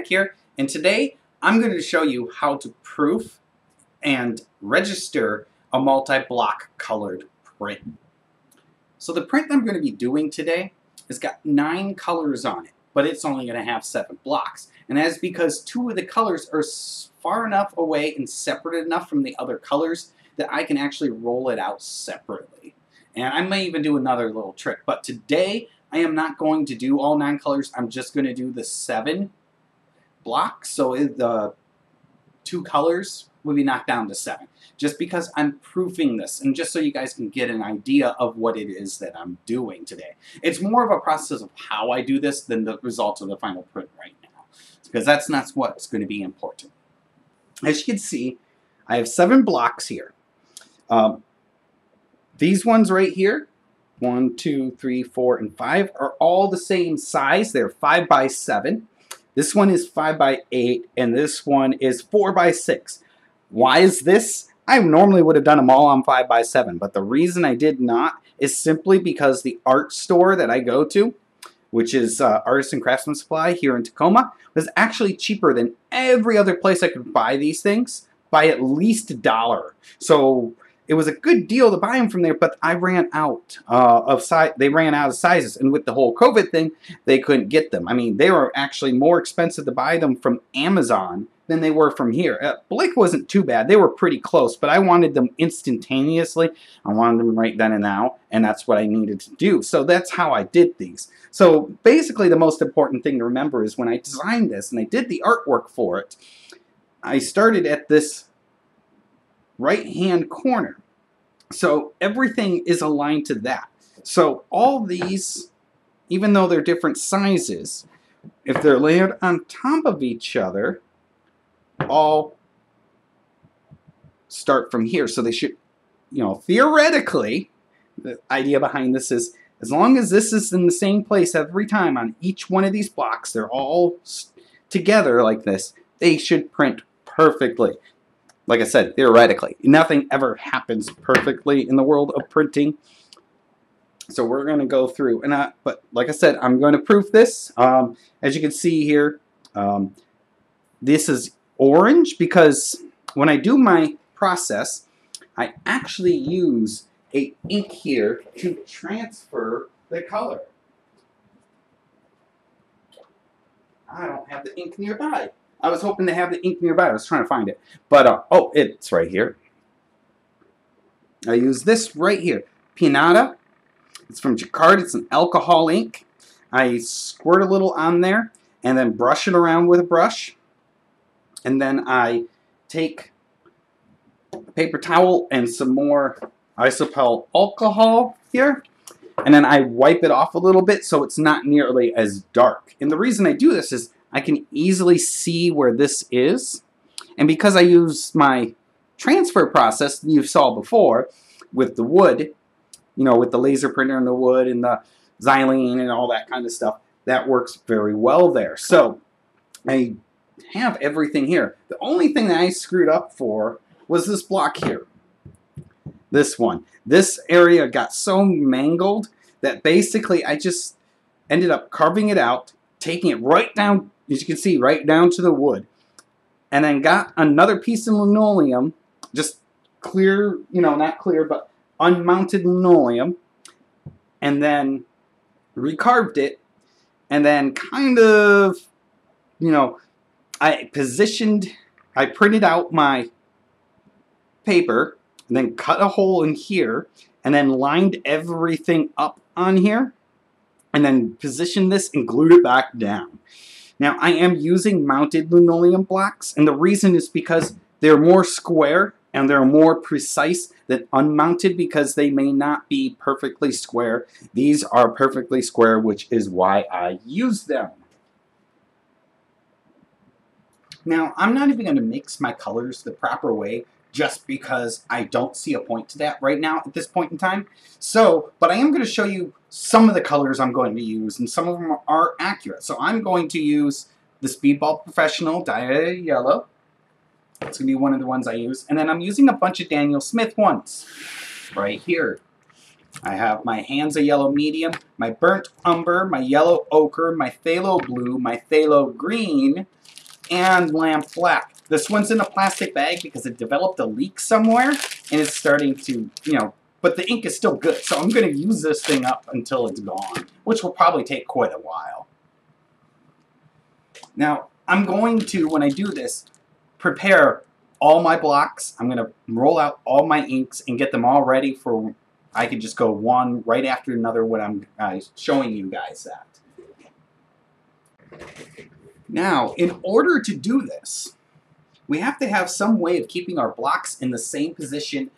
Pernack here, and today I'm going to show you how to proof and register a multi-block colored print. So the print I'm going to be doing today has got nine colors on it, but it's only going to have seven blocks. And that's because two of the colors are far enough away and separate enough from the other colors that I can actually roll it out separately. And I may even do another little trick, but today I am not going to do all nine colors. I'm just going to do the seven blocks. So the two colors will be knocked down to seven. Just because I'm proofing this and just so you guys can get an idea of what it is that I'm doing today. It's more of a process of how I do this than the result of the final print right now. Because that's not what's going to be important. As you can see, I have seven blocks here. Um, these ones right here one, two, three, four, and five are all the same size. They're five by seven. This one is five by eight, and this one is four by six. Why is this? I normally would have done them all on five by seven, but the reason I did not is simply because the art store that I go to, which is uh, and Craftsman Supply here in Tacoma, was actually cheaper than every other place I could buy these things by at least a dollar. So it was a good deal to buy them from there, but I ran out uh, of size. They ran out of sizes, and with the whole COVID thing, they couldn't get them. I mean, they were actually more expensive to buy them from Amazon than they were from here. Uh, Blick wasn't too bad; they were pretty close, but I wanted them instantaneously. I wanted them right then and now, and that's what I needed to do. So that's how I did these. So basically, the most important thing to remember is when I designed this and I did the artwork for it, I started at this right hand corner. So everything is aligned to that. So all these, even though they're different sizes, if they're layered on top of each other, all start from here. So they should, you know, theoretically, the idea behind this is as long as this is in the same place every time on each one of these blocks, they're all together like this, they should print perfectly like I said, theoretically. Nothing ever happens perfectly in the world of printing. So we're going to go through, and I, but like I said, I'm going to proof this. Um, as you can see here, um, this is orange because when I do my process, I actually use a ink here to transfer the color. I don't have the ink nearby. I was hoping to have the ink nearby. I was trying to find it. But, uh, oh, it's right here. I use this right here. Pinata. It's from Jacquard. It's an alcohol ink. I squirt a little on there and then brush it around with a brush. And then I take a paper towel and some more isopropyl alcohol here. And then I wipe it off a little bit so it's not nearly as dark. And the reason I do this is I can easily see where this is. And because I use my transfer process you saw before with the wood, you know, with the laser printer and the wood and the xylene and all that kind of stuff, that works very well there. So I have everything here. The only thing that I screwed up for was this block here. This one. This area got so mangled that basically I just ended up carving it out, taking it right down as you can see, right down to the wood. And then got another piece of linoleum, just clear, you know, not clear, but unmounted linoleum, and then recarved it, and then kind of, you know, I positioned, I printed out my paper, and then cut a hole in here, and then lined everything up on here, and then positioned this and glued it back down. Now I am using mounted linoleum blocks and the reason is because they're more square and they're more precise than unmounted because they may not be perfectly square. These are perfectly square which is why I use them. Now I'm not even going to mix my colors the proper way just because I don't see a point to that right now at this point in time. So, but I am going to show you some of the colors I'm going to use, and some of them are accurate. So I'm going to use the Speedball Professional Dia Yellow. It's going to be one of the ones I use. And then I'm using a bunch of Daniel Smith ones right here. I have my hands Hansa Yellow Medium, my Burnt Umber, my Yellow Ochre, my Phthalo Blue, my Phthalo Green, and Lamp Black. This one's in a plastic bag because it developed a leak somewhere and it's starting to, you know, but the ink is still good. So I'm going to use this thing up until it's gone, which will probably take quite a while. Now, I'm going to, when I do this, prepare all my blocks. I'm going to roll out all my inks and get them all ready for, I can just go one right after another when I'm uh, showing you guys that. Now, in order to do this, we have to have some way of keeping our blocks in the same position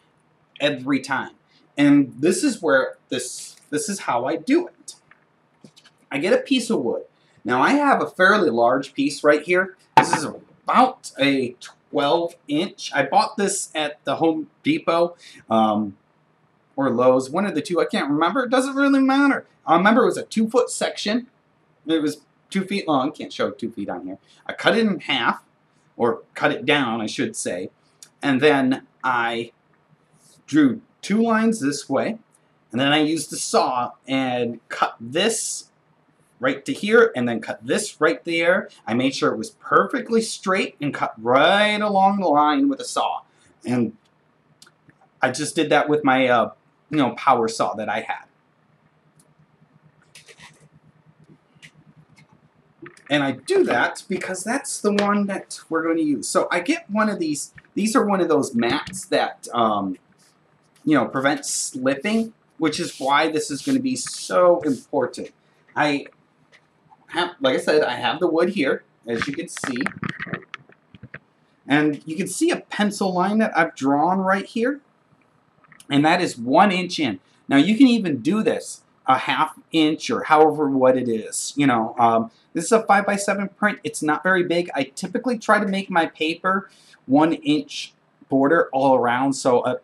every time. And this is where this, this is how I do it. I get a piece of wood. Now I have a fairly large piece right here. This is about a 12 inch. I bought this at the Home Depot um, or Lowe's, one of the two. I can't remember. It doesn't really matter. I remember it was a two foot section. It was two feet long. Can't show two feet on here. I cut it in half, or cut it down, I should say. And then I drew two lines this way. And then I used the saw and cut this right to here and then cut this right there. I made sure it was perfectly straight and cut right along the line with a saw. And I just did that with my uh, you know power saw that I had. And I do that because that's the one that we're going to use. So I get one of these. These are one of those mats that um, you know prevent slipping, which is why this is going to be so important. I have, like I said, I have the wood here, as you can see. And you can see a pencil line that I've drawn right here. And that is one inch in. Now you can even do this a half inch or however what it is. You know, um, this is a 5 by 7 print. It's not very big. I typically try to make my paper one inch border all around. So a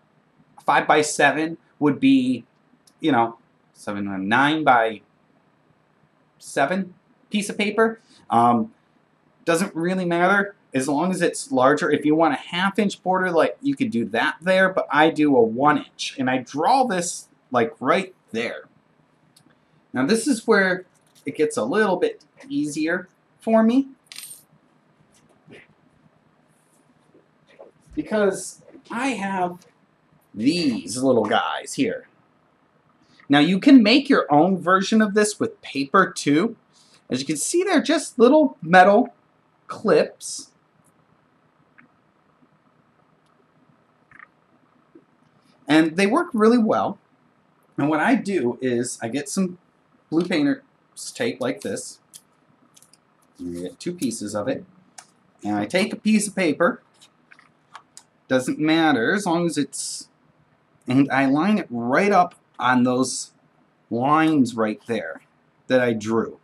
5 by 7 would be, you know, 7, 9 by 7 piece of paper. Um, doesn't really matter as long as it's larger. If you want a half inch border, like you could do that there, but I do a one inch. And I draw this like right there. Now this is where it gets a little bit easier for me. Because I have these little guys here. Now you can make your own version of this with paper too. As you can see, they're just little metal clips. And they work really well. And what I do is I get some blue painter's tape like this. You get two pieces of it. And I take a piece of paper. Doesn't matter as long as it's... And I line it right up on those lines right there that I drew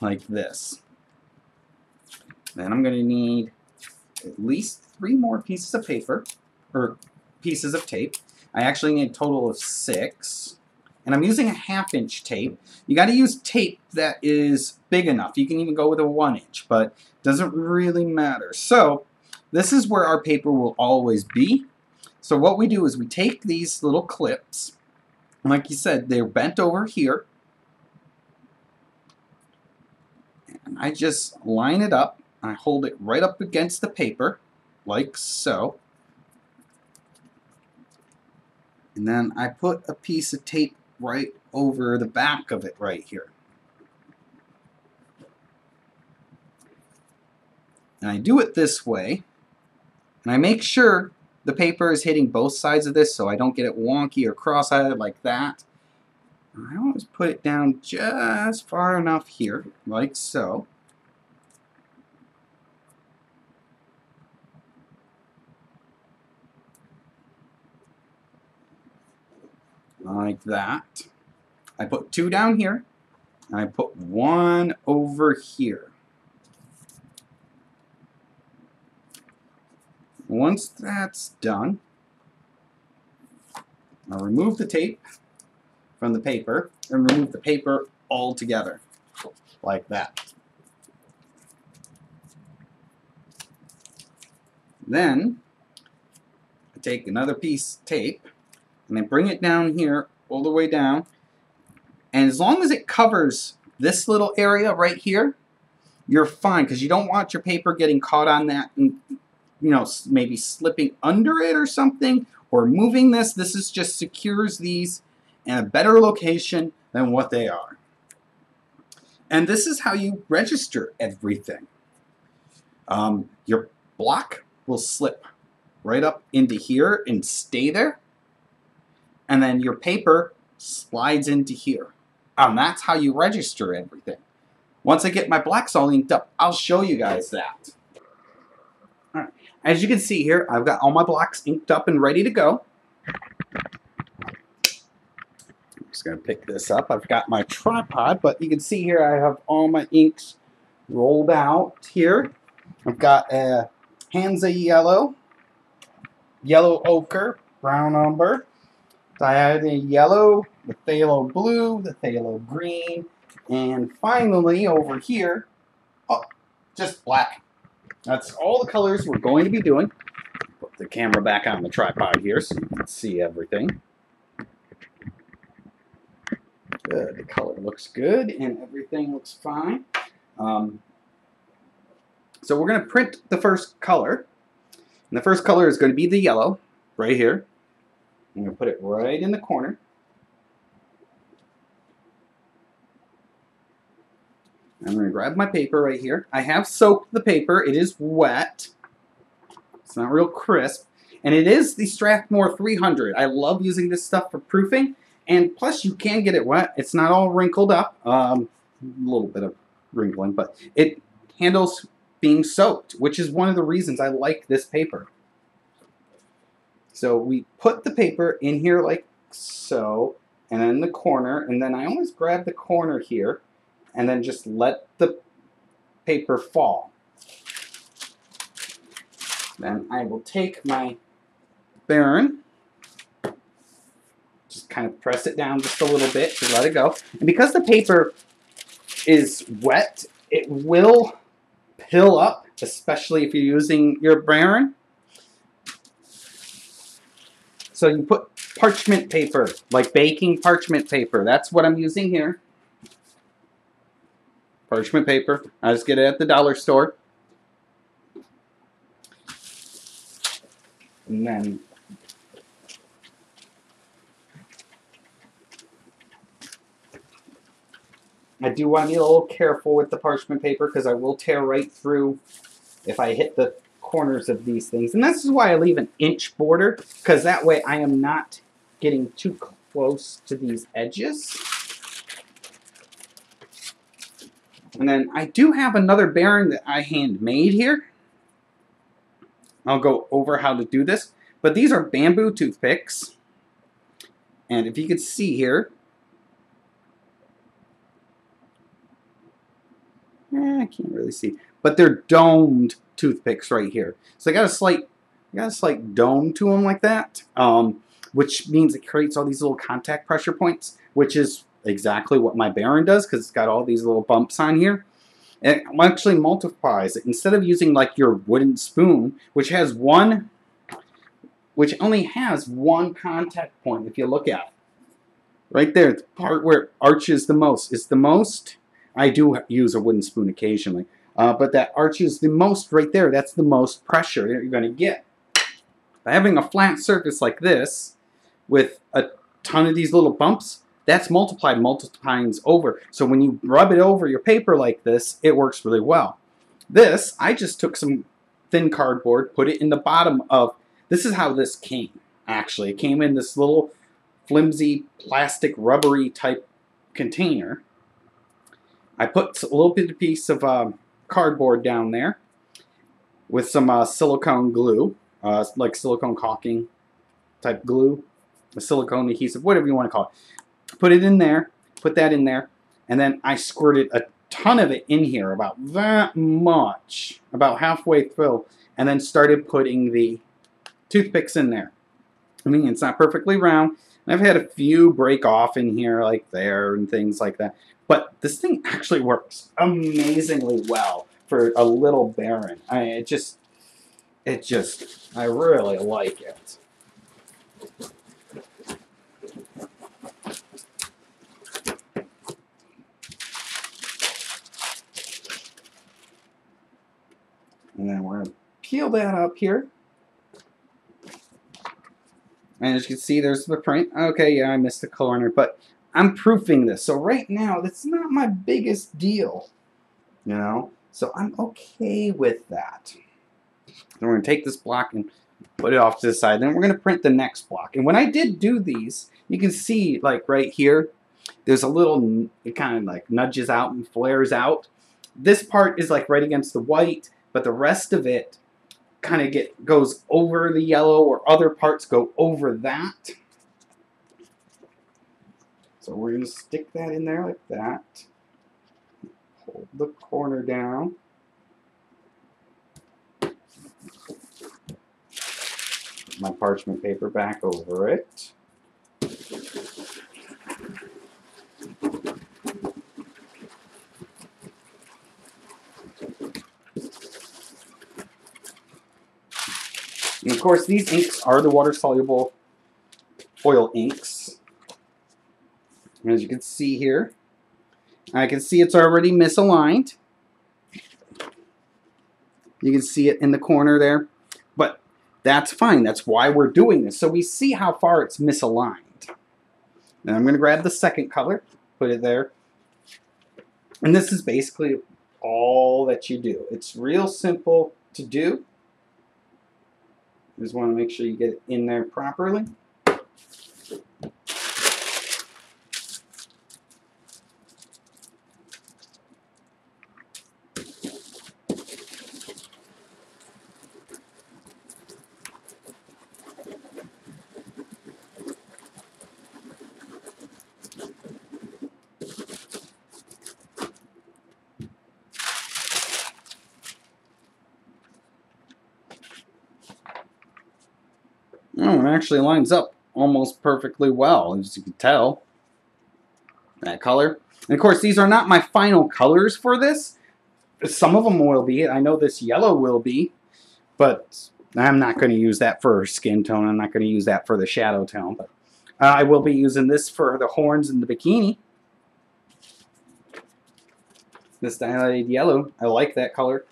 like this. Then I'm going to need at least three more pieces of paper, or pieces of tape. I actually need a total of six. And I'm using a half inch tape. You got to use tape that is big enough. You can even go with a one inch, but doesn't really matter. So this is where our paper will always be. So what we do is we take these little clips, like you said, they're bent over here. And I just line it up. I hold it right up against the paper, like so. And then I put a piece of tape right over the back of it right here. And I do it this way. And I make sure the paper is hitting both sides of this so I don't get it wonky or cross-eyed like that. I always put it down just far enough here, like so. Like that. I put two down here, and I put one over here. Once that's done, I'll remove the tape from the paper and remove the paper altogether, like that. Then, I take another piece of tape and then bring it down here, all the way down. And as long as it covers this little area right here, you're fine because you don't want your paper getting caught on that and you know maybe slipping under it or something or moving this. This is just secures these in a better location than what they are. And this is how you register everything. Um, your block will slip right up into here and stay there. And then your paper slides into here. And that's how you register everything. Once I get my blocks all inked up, I'll show you guys that. As you can see here, I've got all my blocks inked up and ready to go. I'm just going to pick this up. I've got my tripod, but you can see here I have all my inks rolled out here. I've got a Hansa yellow, yellow ochre, brown umber, diarylide yellow, the phthalo blue, the phthalo green, and finally over here, oh, just black. That's all the colors we're going to be doing. Put the camera back on the tripod here so you can see everything. Good, the color looks good and everything looks fine. Um, so we're going to print the first color. And the first color is going to be the yellow, right here. I'm going to put it right in the corner. I'm going to grab my paper right here. I have soaked the paper. It is wet. It's not real crisp. And it is the Strathmore 300. I love using this stuff for proofing. And plus, you can get it wet. It's not all wrinkled up. Um, a little bit of wrinkling, but it handles being soaked, which is one of the reasons I like this paper. So we put the paper in here like so, and then the corner, and then I always grab the corner here, and then just let the paper fall. Then I will take my Baren, just kind of press it down just a little bit to let it go. And because the paper is wet, it will pill up, especially if you're using your Baren. So you put parchment paper, like baking parchment paper. That's what I'm using here parchment paper. I just get it at the dollar store. And then I do want to be a little careful with the parchment paper because I will tear right through if I hit the corners of these things. And this is why I leave an inch border because that way I am not getting too close to these edges. And then I do have another Baren that I handmade here. I'll go over how to do this. But these are bamboo toothpicks. And if you can see here, eh, I can't really see, but they're domed toothpicks right here. So I got a slight, got a slight dome to them like that, um, which means it creates all these little contact pressure points, which is exactly what my Baren does because it's got all these little bumps on here. It actually multiplies it. Instead of using like your wooden spoon, which has one, which only has one contact point if you look at it. Right there, the part where it arches the most. is the most, I do use a wooden spoon occasionally, uh, but that arches the most right there. That's the most pressure that you're going to get. By having a flat surface like this, with a ton of these little bumps, that's multiplied multiple times over. So when you rub it over your paper like this, it works really well. This, I just took some thin cardboard, put it in the bottom of, this is how this came, actually. It came in this little flimsy, plastic, rubbery type container. I put a little bit of piece of uh, cardboard down there with some uh, silicone glue, uh, like silicone caulking type glue, a silicone adhesive, whatever you want to call it put it in there, put that in there, and then I squirted a ton of it in here, about that much, about halfway through, and then started putting the toothpicks in there. I mean, it's not perfectly round. I've had a few break off in here, like there, and things like that. But this thing actually works amazingly well for a little Baren. I it just, it just, I really like it. And then we're going to peel that up here. And as you can see, there's the print. Okay, yeah, I missed the corner, but I'm proofing this. So right now, that's not my biggest deal, you know? So I'm okay with that. Then we're going to take this block and put it off to the side. Then we're going to print the next block. And when I did do these, you can see, like right here, there's a little, it kind of like nudges out and flares out. This part is like right against the white, but the rest of it kind of get goes over the yellow or other parts go over that. So we're going to stick that in there like that. Hold the corner down. my parchment paper back over it. Of course, these inks are the water-soluble oil inks. As you can see here, I can see it's already misaligned. You can see it in the corner there. But that's fine. That's why we're doing this. So we see how far it's misaligned. And I'm going to grab the second color, put it there. And this is basically all that you do. It's real simple to do. Just want to make sure you get it in there properly. Oh, it actually lines up almost perfectly well, as you can tell. That color. And of course, these are not my final colors for this. Some of them will be. I know this yellow will be, but I'm not going to use that for skin tone. I'm not going to use that for the shadow tone. But uh, I will be using this for the horns and the bikini. This highlighted yellow, I like that color.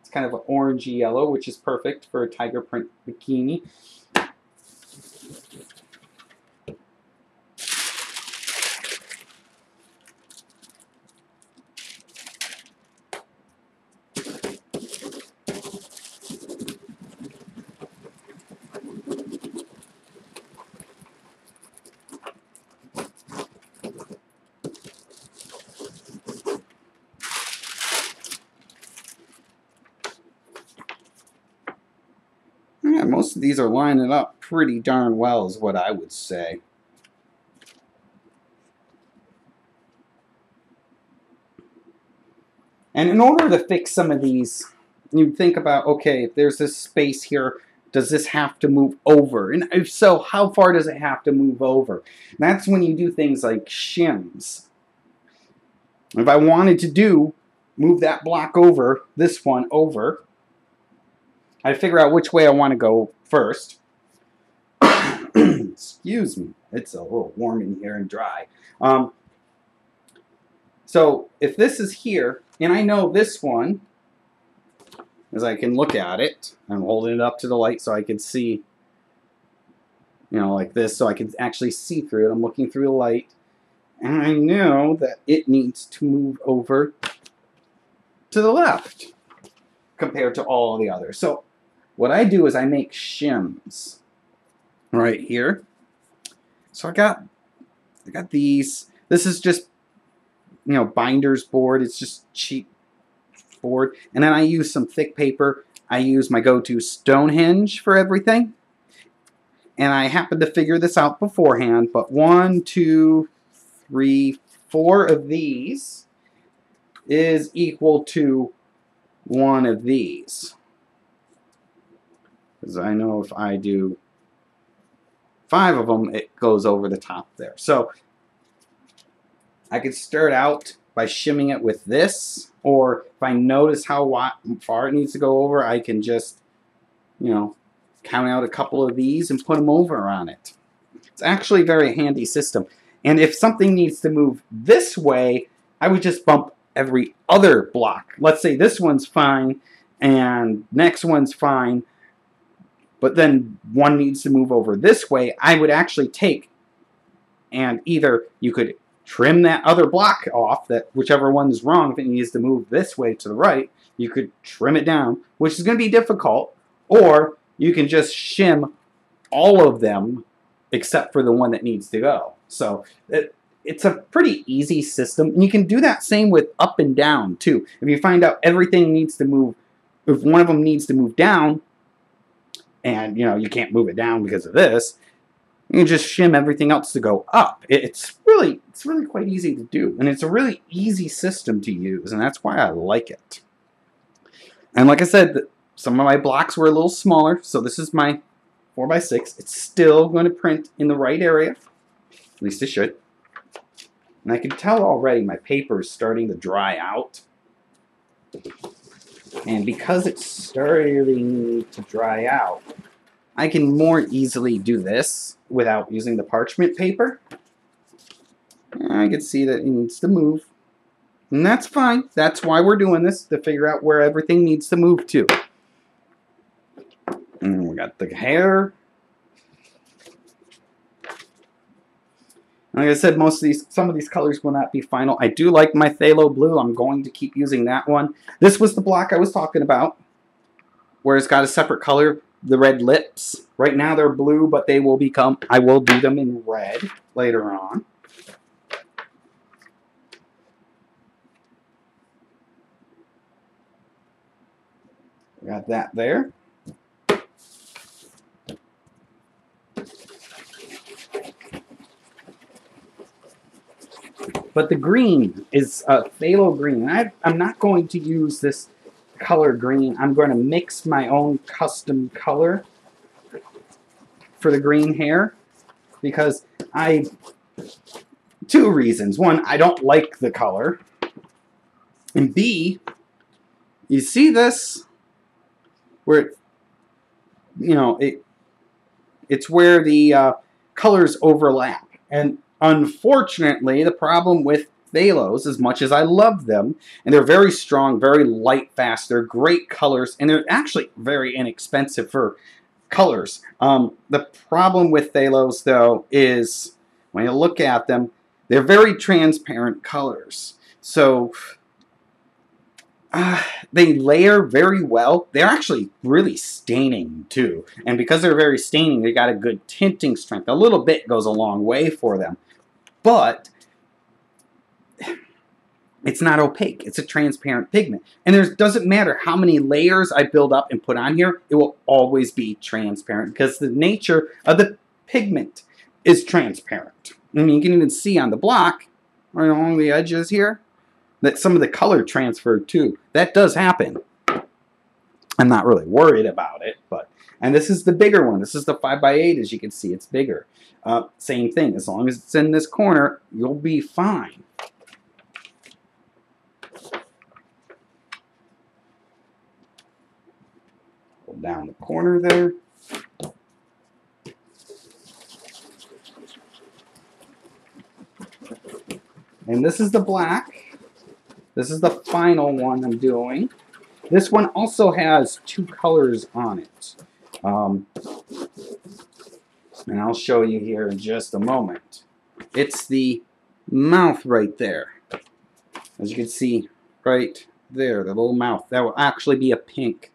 It's kind of an orangey yellow, which is perfect for a tiger print bikini. Yeah, most of these are lining up pretty darn well is what I would say. And in order to fix some of these, you think about, okay, if there's this space here, does this have to move over? And if so, how far does it have to move over? And that's when you do things like shims. If I wanted to do, move that block over, this one over, I figure out which way I want to go first. Excuse me. It's a little warm in here and dry. Um, so if this is here, and I know this one, as I can look at it, I'm holding it up to the light so I can see, you know, like this, so I can actually see through it. I'm looking through the light, and I know that it needs to move over to the left compared to all the others. So what I do is I make shims right here. So I got I got these. This is just you know binders board. It's just cheap board. And then I use some thick paper. I use my go-to Stonehenge for everything. And I happened to figure this out beforehand, but one, two, three, four of these is equal to one of these. Because I know if I do five of them, it goes over the top there. So I could start out by shimming it with this, or if I notice how far it needs to go over, I can just, you know, count out a couple of these and put them over on it. It's actually a very handy system. And if something needs to move this way, I would just bump every other block. Let's say this one's fine, and next one's fine, but then one needs to move over this way, I would actually take and either you could trim that other block off, that whichever one is wrong, if it needs to move this way to the right, you could trim it down, which is going to be difficult, or you can just shim all of them except for the one that needs to go. So it, it's a pretty easy system. And you can do that same with up and down too. If you find out everything needs to move, if one of them needs to move down, and you know you can't move it down because of this, you just shim everything else to go up. It's really, it's really quite easy to do, and it's a really easy system to use, and that's why I like it. And like I said, some of my blocks were a little smaller, so this is my 4x6. It's still going to print in the right area, at least it should. And I can tell already my paper is starting to dry out. And because it's starting to dry out, I can more easily do this without using the parchment paper. I can see that it needs to move. And that's fine. That's why we're doing this, to figure out where everything needs to move to. And we got the hair. Like I said, most of these, some of these colors will not be final. I do like my Phthalo blue. I'm going to keep using that one. This was the block I was talking about, where it's got a separate color, the red lips. Right now they're blue, but they will become, I will do them in red later on. Got that there. But the green is a uh, phthalo green. I, I'm not going to use this color green. I'm going to mix my own custom color for the green hair because I two reasons. One, I don't like the color. And B, you see this where it, you know it it's where the uh, colors overlap. And Unfortunately, the problem with Phthalos, as much as I love them, and they're very strong, very light fast, they're great colors, and they're actually very inexpensive for colors. Um, the problem with Phthalos, though, is when you look at them, they're very transparent colors. So uh, they layer very well. They're actually really staining too. And because they're very staining, they got a good tinting strength. A little bit goes a long way for them but it's not opaque. It's a transparent pigment. And it doesn't matter how many layers I build up and put on here, it will always be transparent because the nature of the pigment is transparent. I mean, you can even see on the block, right along the edges here, that some of the color transferred too. That does happen. I'm not really worried about it, but and this is the bigger one. This is the 5x8. As you can see, it's bigger. Uh, same thing. As long as it's in this corner, you'll be fine. Go down the corner there. And this is the black. This is the final one I'm doing. This one also has two colors on it. Um, and I'll show you here in just a moment. It's the mouth right there. As you can see right there, the little mouth. That will actually be a pink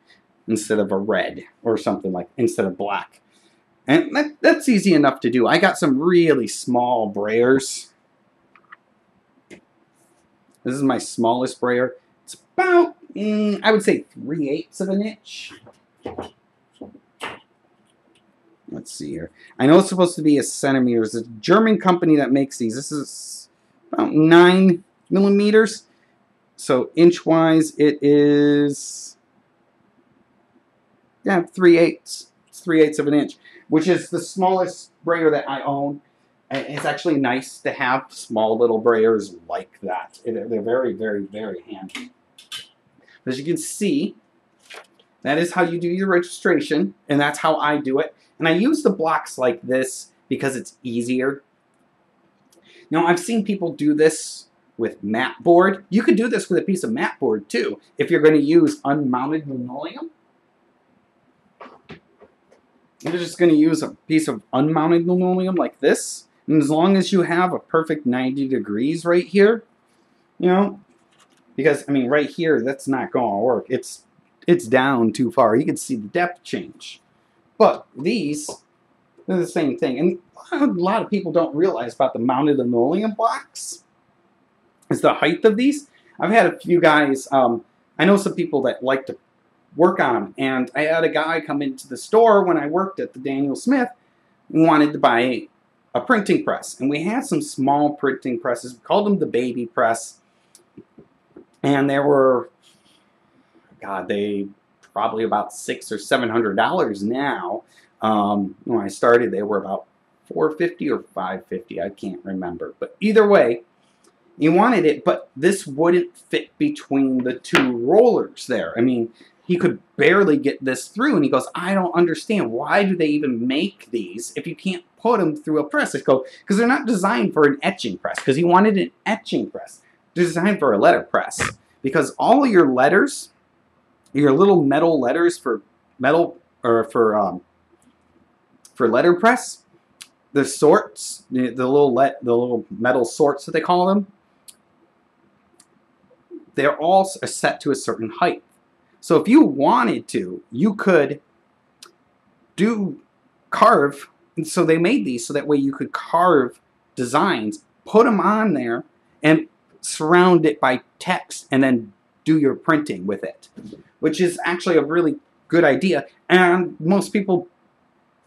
instead of a red or something like, instead of black. And that, that's easy enough to do. I got some really small brayers. This is my smallest brayer. It's about, mm, I would say 3 eighths of an inch. Let's see here. I know it's supposed to be a centimeter. It's a German company that makes these. This is about 9 millimeters. So inch-wise, it is, yeah, 3 eighths. It's 3 eighths of an inch, which is the smallest brayer that I own. It's actually nice to have small little brayers like that. They're very, very, very handy. As you can see, that is how you do your registration, and that's how I do it. And I use the blocks like this because it's easier. Now, I've seen people do this with mat board. You could do this with a piece of mat board too if you're going to use unmounted linoleum. You're just going to use a piece of unmounted linoleum like this. And as long as you have a perfect 90 degrees right here, you know, because, I mean, right here, that's not going to work. It's, it's down too far. You can see the depth change. But these, they're the same thing. And a lot of people don't realize about the mounted linoleum blocks is the height of these. I've had a few guys, um, I know some people that like to work on them. And I had a guy come into the store when I worked at the Daniel Smith wanted to buy a printing press. And we had some small printing presses. We called them the baby press. And there were, God, they probably about six or seven hundred dollars now. Um, when I started, they were about 450 or 550 I can't remember. But either way, he wanted it, but this wouldn't fit between the two rollers there. I mean, he could barely get this through, and he goes, I don't understand. Why do they even make these if you can't put them through a press? I go, because they're not designed for an etching press, because he wanted an etching press. Designed for a letter press. Because all your letters, your little metal letters for metal, or for, um, for letter press, the sorts, the, the little let, the little metal sorts that they call them, they're all set to a certain height. So if you wanted to, you could do carve. And so they made these so that way you could carve designs, put them on there, and surround it by text, and then do your printing with it, which is actually a really good idea. And most people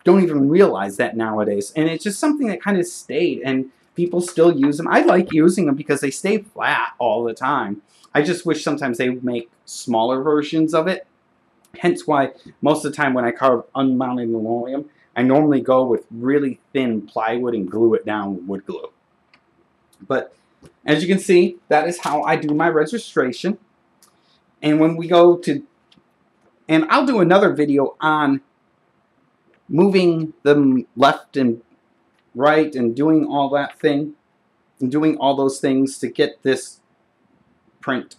don't even realize that nowadays. And it's just something that kind of stayed, and people still use them. I like using them because they stay flat all the time. I just wish sometimes they would make smaller versions of it. Hence why most of the time when I carve unmounted linoleum, I normally go with really thin plywood and glue it down with wood glue. But as you can see, that is how I do my registration. And when we go to, and I'll do another video on moving them left and right and doing all that thing and doing all those things to get this print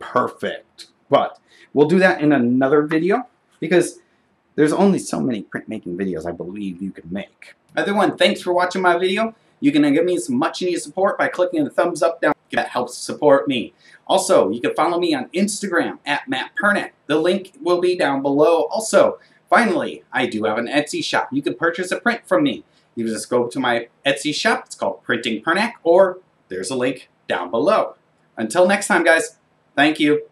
perfect. But we'll do that in another video because there's only so many printmaking videos I believe you can make. Everyone, thanks for watching my video. You can give me some much needed support by clicking the thumbs up down. That helps support me. Also, you can follow me on Instagram at Matt Pernack. The link will be down below. Also, finally, I do have an Etsy shop. You can purchase a print from me. You just go to my Etsy shop. It's called Printing Pernack, or there's a link down below. Until next time, guys, thank you.